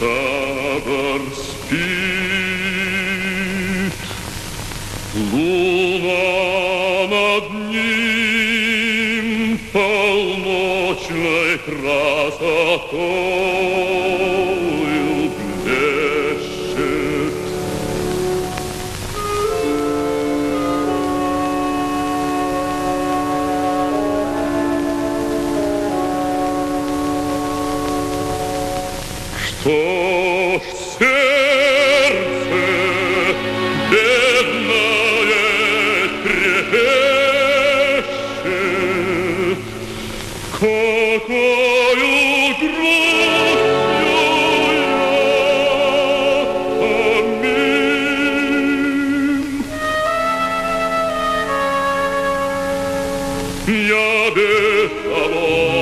Табор спит, луна над ним полночной красотой. Ja, de, aber...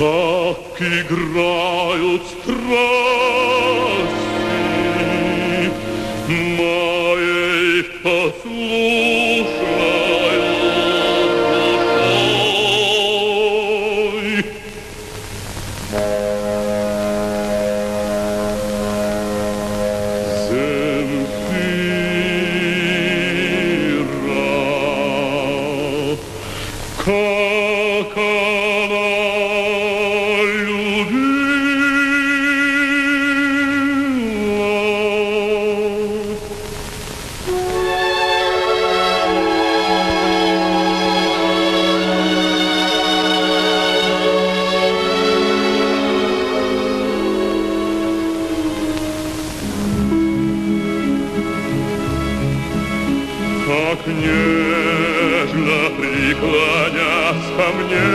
Как играют страсти моей послушай Земфира Как так нежно преклонясь ко мне.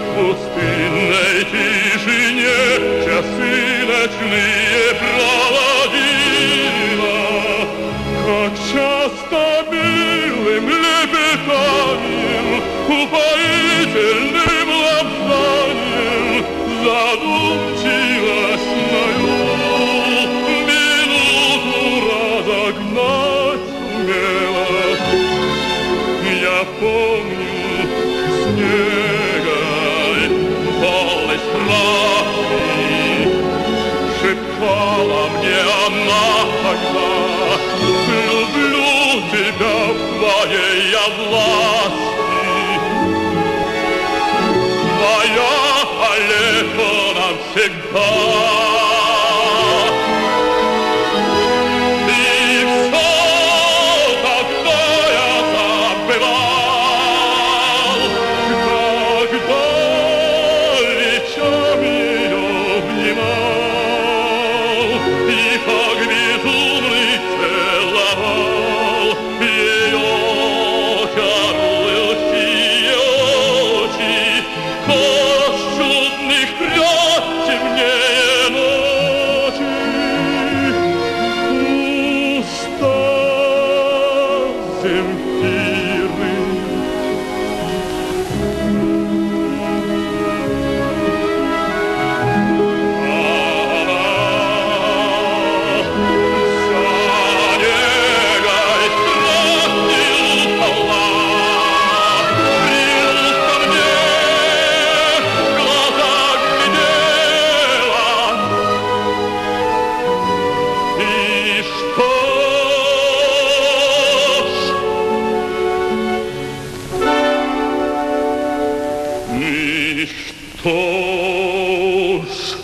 В пустынной тишине часы ночные пройдут Vaya Aleppo, nam segpa. Toos.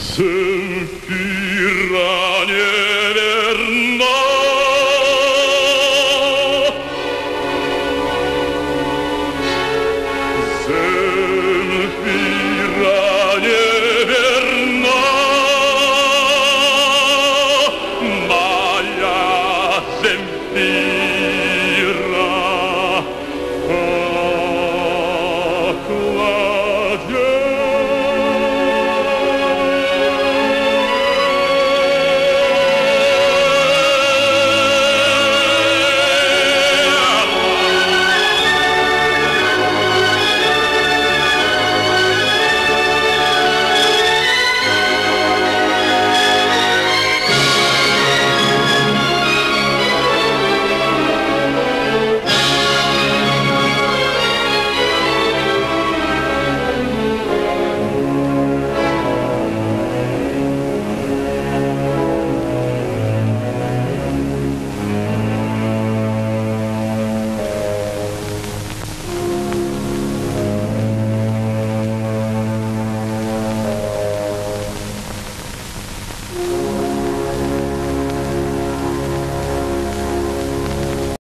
Sind die Raniener nah? Sind die